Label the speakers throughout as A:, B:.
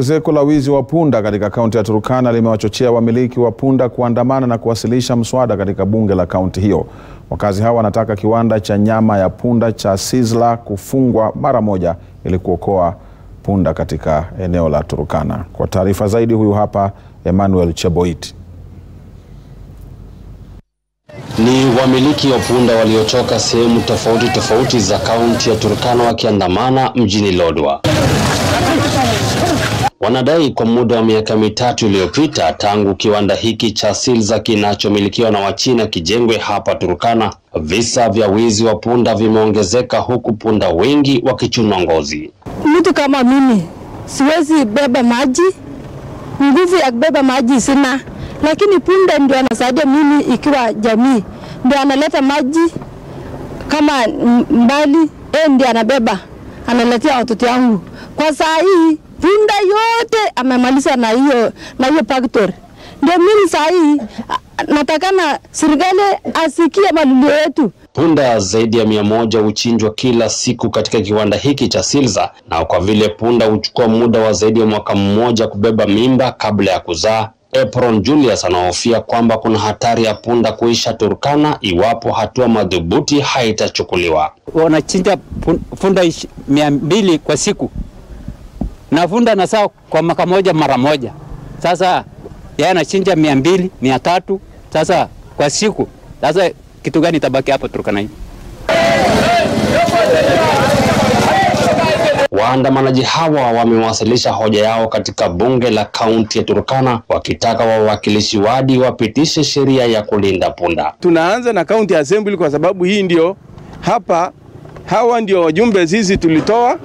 A: Ongezeko la wizi wa punda katika kaunti ya Turkana limewachochea wamiliki wa punda kuandamana na kuwasilisha mswada katika bunge la kaunti hiyo. Wakazi hawa wanataka kiwanda cha nyama ya punda cha Sizzler kufungwa mara moja ili kuokoa punda katika eneo la Turkana. Kwa taarifa zaidi, huyu hapa Emmanuel Cheboit.
B: Ni wamiliki wa punda waliotoka sehemu tofauti tofauti za kaunti ya Turkana wakiandamana mjini Lodwar. Wanadai kwa muda wa miaka mitatu iliyopita tangu kiwanda hiki cha Silza kinachomilikiwa na Wachina kijengwe hapa Turkana, visa vya wizi wa punda vimeongezeka huku punda wengi wakichunwa ngozi.
C: Mtu kama mimi siwezi beba maji, nguvu ya kubeba maji sina, lakini punda ndio anasaidia mimi, ikiwa jamii ndio analeta maji kama mbali, yeye ndio anabeba analetea watoto wangu Kwa saa hii punda yote amemaliza na hiyo na hiyo factory. Ndio mimi saa hii natakana serikali asikie malilio yetu.
B: Punda zaidi ya mia moja huchinjwa kila siku katika kiwanda hiki cha Silza, na kwa vile punda huchukua muda wa zaidi ya mwaka mmoja kubeba mimba kabla ya kuzaa, Apron Julius anahofia kwamba kuna hatari ya punda kuisha Turkana iwapo hatua madhubuti haitachukuliwa.
D: Wanachinja punda mia mbili kwa siku na punda na saa kwa mwaka moja mara moja. Sasa yeye anachinja mia mbili mia tatu sasa kwa siku. Sasa kitu gani itabaki hapo Turkana hii?
B: Waandamanaji hawa wamewasilisha hoja yao katika bunge la kaunti ya Turkana wakitaka wawakilishi wadi wapitishe sheria ya kulinda punda.
E: Tunaanza na county assembly kwa sababu hii ndio hapa, hawa ndio wajumbe sisi tulitoa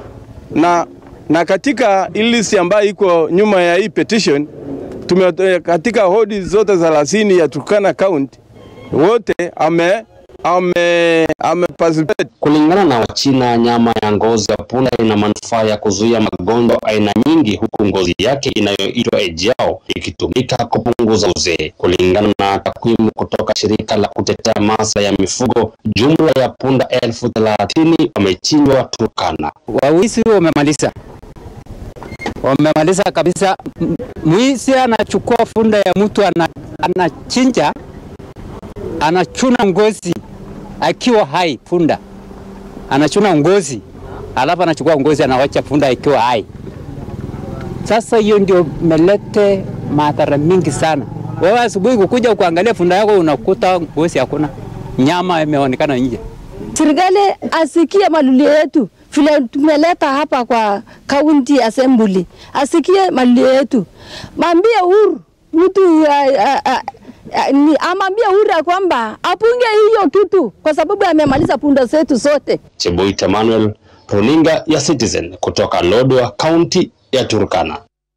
E: na, na katika list ambayo iko nyuma ya hii petition tume, katika hodi zote thelathini ya Turkana county wote ame ame, ame participate.
B: Kulingana na Wachina, nyama ya ngozi ya punda ina manufaa ya kuzuia magonjwa aina nyingi, huku ngozi yake inayoitwa ejiao ikitumika kupunguza uzee. Kulingana na takwimu kutoka shirika la kutetea maslahi ya mifugo, jumla ya punda elfu thelathini wamechinjwa Turkana.
D: Wawisi wamemaliza, wamemaliza kabisa. Mwizi anachukua funda ya mtu anachinja, anachuna ngozi akiwa hai funda anachuna ngozi, alafu anachukua ngozi anawacha funda akiwa hai. Sasa hiyo ndio melete madhara mingi sana. Wewe asubuhi kukuja kuangalia funda yako unakuta ngozi hakuna, nyama imeonekana nje.
C: Serikali asikie malulio yetu vile tumeleta hapa kwa county assembly, asikie malio yetu, mwambie Uhuru mtu ni amwambie Uhuru kwamba apunge hiyo kitu kwa sababu amemaliza punda zetu zote.
B: Cheboit Manuel, runinga ya Citizen kutoka Lodwar, kaunti ya Turkana.